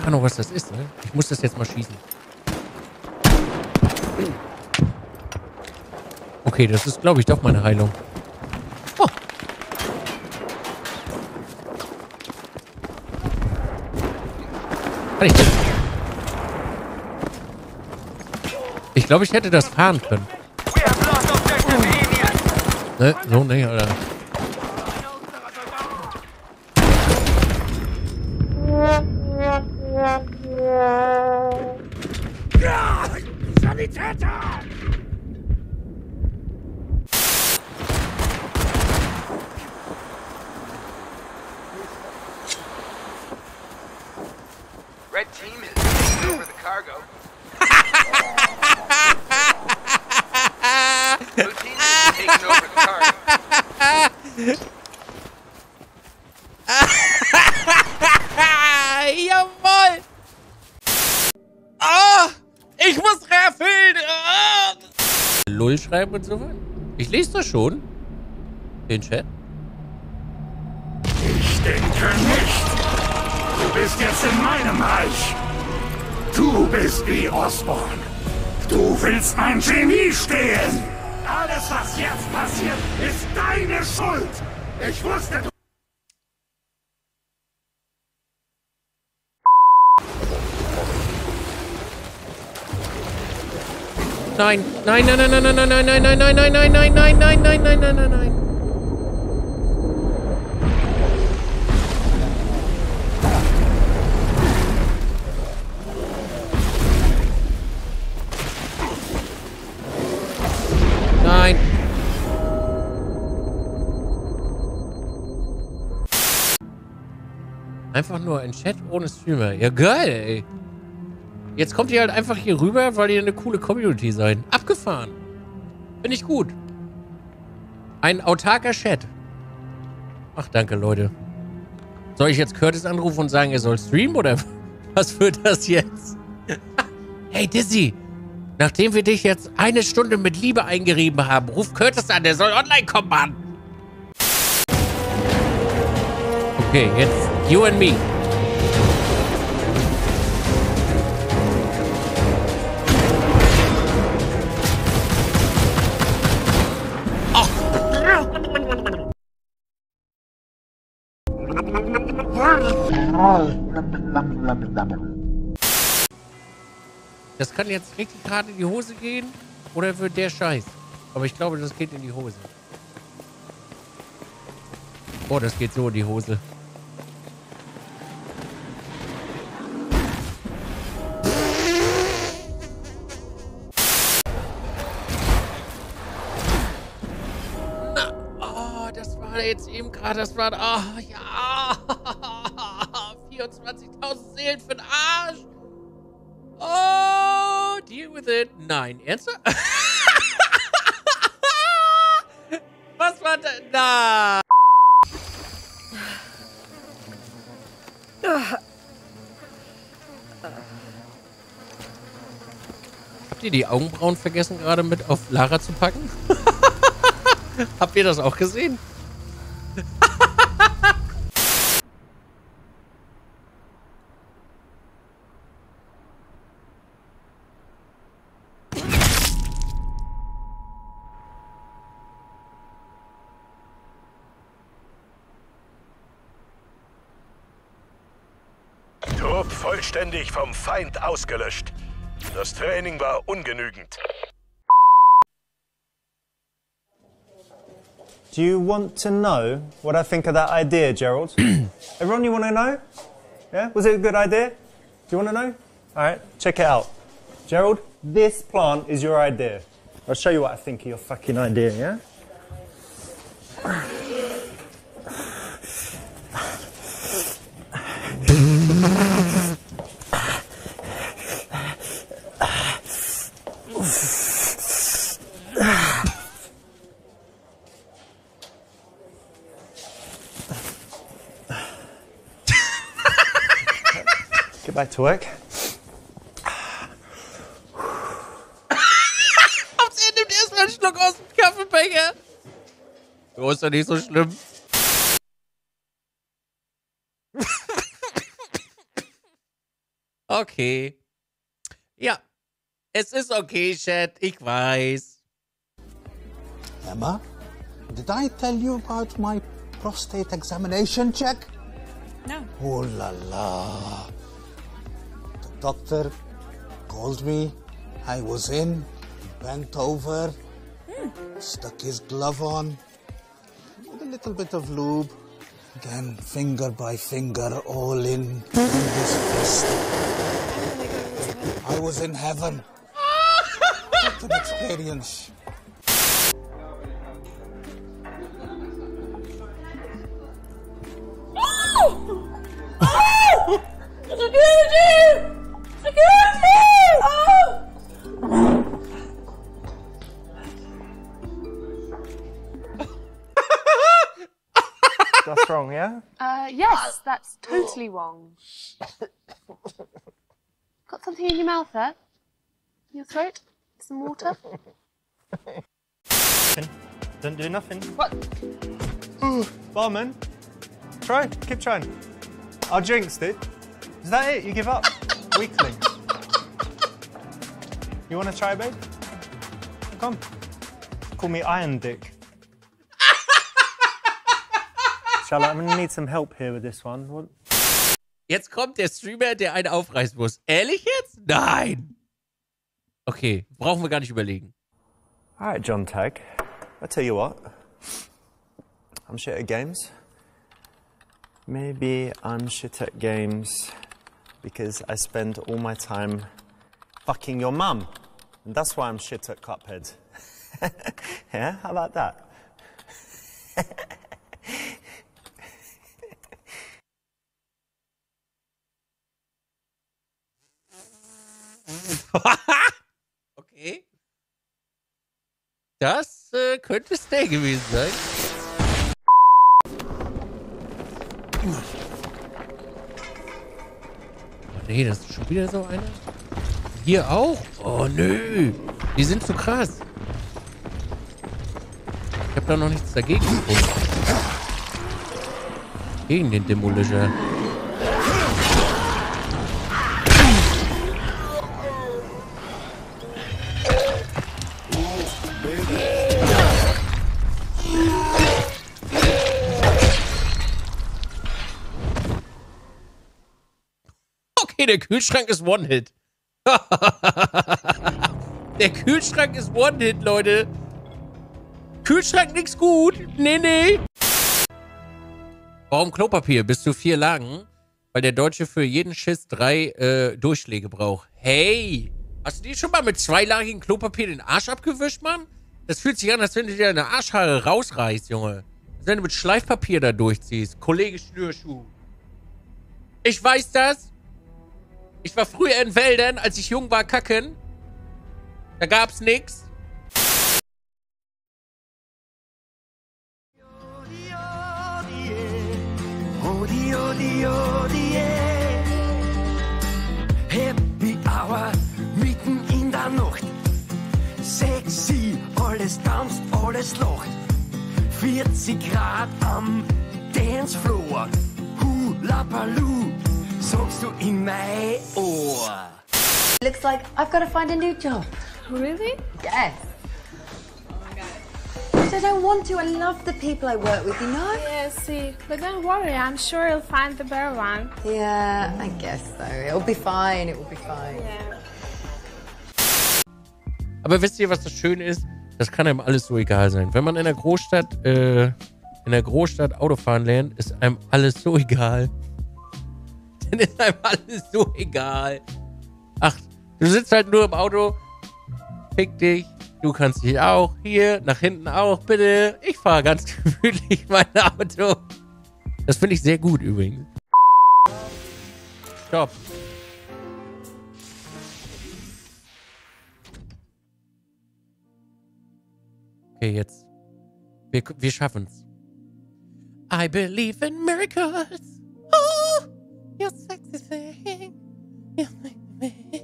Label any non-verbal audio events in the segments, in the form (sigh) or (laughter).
Ahnung, was das ist, ne? Ich muss das jetzt mal schießen. Okay, das ist, glaube ich, doch meine Heilung. Oh. Kann ich? Ich glaube, ich hätte das fahren können. Ne, so nicht, Alter. Cargo. Over the (laughs) cargo. Jawoll! Ah! Ich muss refüllen! Ah! Lull schreiben und so weiter. Ich lese das schon. Den Chat. Ich denke nicht. Du bist jetzt in meinem Reich. Du bist wie Osborn. Du willst mein Genie stehlen. Alles, was jetzt passiert, ist deine Schuld. Ich wusste, du... Nein, nein, nein, nein, nein, nein, nein, nein, nein, nein, nein, nein, nein, nein, nein, nein, nein, nein, nein, nein. Nein. Einfach nur ein Chat ohne Streamer. Ja, geil, ey. Jetzt kommt ihr halt einfach hier rüber, weil ihr eine coole Community seid. Abgefahren. Finde ich gut. Ein autarker Chat. Ach, danke, Leute. Soll ich jetzt Curtis anrufen und sagen, er soll streamen oder (laughs) was wird das jetzt? (laughs) hey, Dizzy. Nachdem wir dich jetzt eine Stunde mit Liebe eingerieben haben, ruf Curtis an, der soll online kommen, Mann. Okay, jetzt you and me. Das kann jetzt richtig gerade in die Hose gehen oder wird der Scheiß. Aber ich glaube, das geht in die Hose. Oh, das geht so in die Hose. Das war, oh, ja. (laughs) 24.000 Seelen für den Arsch. Oh, deal with it. Nein, ernsthaft? (laughs) Was war da? Na. Habt ihr die Augenbrauen vergessen, gerade mit auf Lara zu packen? (laughs) Habt ihr das auch gesehen? Vollständig vom Feind ausgelöscht. Das Training war ungenügend. Do you want to know what I think of that idea, Gerald? (clears throat) Everyone, you want to know? Yeah? Was it a good idea? Do you want to know? All right, check it out. Gerald, this plant is your idea. I'll show you what I think of your fucking idea, yeah? To work. Aufs Ende nimmt erstmal einen Schluck aus dem Kaffeebecher. So ist doch nicht so schlimm. (laughs) Okay. Ja. Es ist okay, Chat. Ich weiß. Emma, did I tell you about my prostate examination check? No. Oh la la. Doctor called me. I was in, bent over, stuck his glove on, with a little bit of lube, then finger by finger, all in his fist. I was in heaven. What an experience. That's wrong, yeah? Uh, yes, that's totally wrong. Got something in your mouth there? Your throat? Some water? Don't do nothing. What? Barman, try. Keep trying. Our drinks, dude. Is that it? You give up? Weakling. You want to try, babe? Come. Call me Iron Dick. Charlotte, I'm gonna need some help here with this one. What? Jetzt kommt der Streamer, der einen aufreißen muss. Ehrlich jetzt? Nein. Okay, brauchen wir gar nicht überlegen. All right, John Tag. I tell you what. I'm shit at games. Maybe I'm shit at games because I spend all my time fucking your mum. And that's why I'm shit at Cuphead. (laughs) yeah, how about that? (laughs) Okay. Das äh, könnte Stay gewesen sein. Nee, das ist schon wieder so einer. Hier auch? Oh nö. Die sind zu krass. Ich habe da noch nichts dagegen gefunden. Gegen den Demolisher. Okay, der Kühlschrank ist One-Hit. (laughs) der Kühlschrank ist One-Hit, Leute. Kühlschrank nix gut. Nee, nee. Warum Klopapier? Bis zu vier Lagen? Weil der Deutsche für jeden Schiss drei äh, Durchschläge braucht. Hey! Hast du dir schon mal mit zweilagigem Klopapier den Arsch abgewischt, Mann? Das fühlt sich an, als wenn du dir deine Arschhaare rausreißt, Junge. Als wenn du mit Schleifpapier da durchziehst. Kollege Schnürschuh. Ich weiß das. Ich war früher in Wäldern, als ich jung war, kacken. Da gab's nix. Happy Hour mitten in der Nacht. Sexy, alles tanzt, alles lacht. 40 Grad am Dancefloor. Hula Baloo, sagst in mein Ohr. Looks like I've got to find a new job. Really? Yes. But I don't want to. I love the people I work with, you know? Yeah, see. But don't worry, I'm sure you'll find the better one. Yeah, I guess so. It'll be fine. It will be fine. Yeah. Aber wisst ihr, was das Schöne ist? Das kann einem alles so egal sein. Wenn man in der Großstadt, äh, in der Großstadt Autofahren lernt, ist einem alles so egal. Dann ist einem alles so egal. Ach, du sitzt halt nur im Auto. Fick dich. Du kannst dich auch. Hier, nach hinten auch, bitte. Ich fahre ganz (laughs) gemütlich mein Auto. Das finde ich sehr gut übrigens. Stopp. Okay, jetzt. Wir, wir schaffen's. I believe in miracles. Thing. You make me.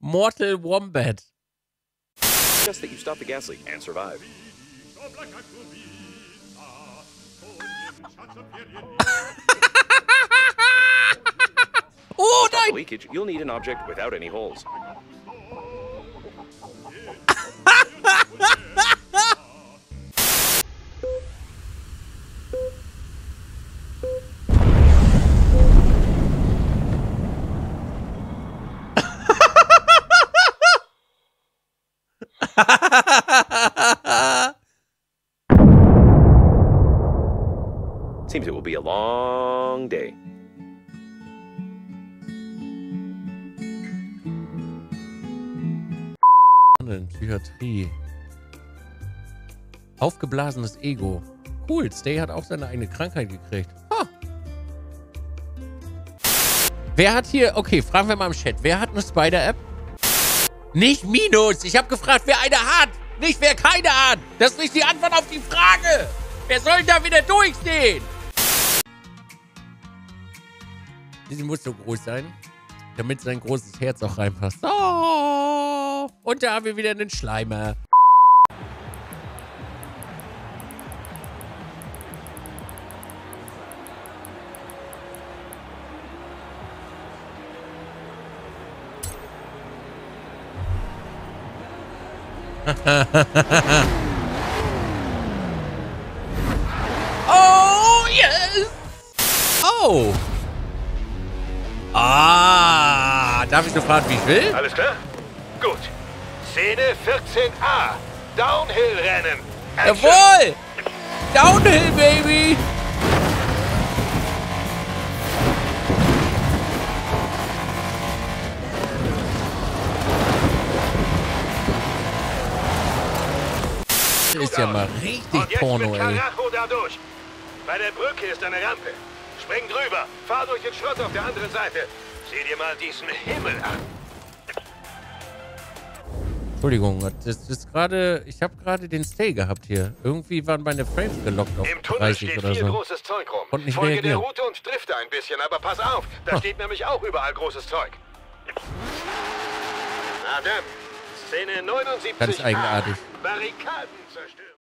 Mortal Wombat. Just that you stop the gas leak and survive. (laughs) Oh the leakage, you'll need an object without any holes. Seems it will be a long day. Psychiatrie. Aufgeblasenes Ego. Cool, Stay hat auch seine eigene Krankheit gekriegt. Ha. Wer hat hier... Okay, fragen wir mal im Chat. Wer hat eine Spider-App? Nicht Minus. Ich habe gefragt, wer eine hat. Nicht, wer keine hat. Das ist nicht die Antwort auf die Frage. Wer soll da wieder durchsehen? Diese muss so groß sein, damit sein großes Herz auch reinpasst. Oh, und da haben wir wieder einen Schleimer. (laughs) oh, yes! Oh! Ah, darf ich nur fragen, wie ich will? Alles klar? Gut. Szene 14a. Downhill-Rennen. Jawohl! Downhill, Baby! Ist ja mal richtig Porno, ey. Bei der Brücke ist eine Rampe. Spring drüber. Fahr durch den Schrott auf der anderen Seite. Sieh dir mal diesen Himmel an. Entschuldigung, das ist gerade. Ich habe gerade den Stay gehabt hier. Irgendwie waren meine Frames gelockt auf Im Tunnel 30 steht viel so. großes Zeug rum. Konnte nicht Folge der. Route und drifte ein bisschen, aber pass auf. Da Ah. steht nämlich auch überall großes Zeug. Na dann. Szene 79. Ganz eigenartig. Barrikaden zerstören.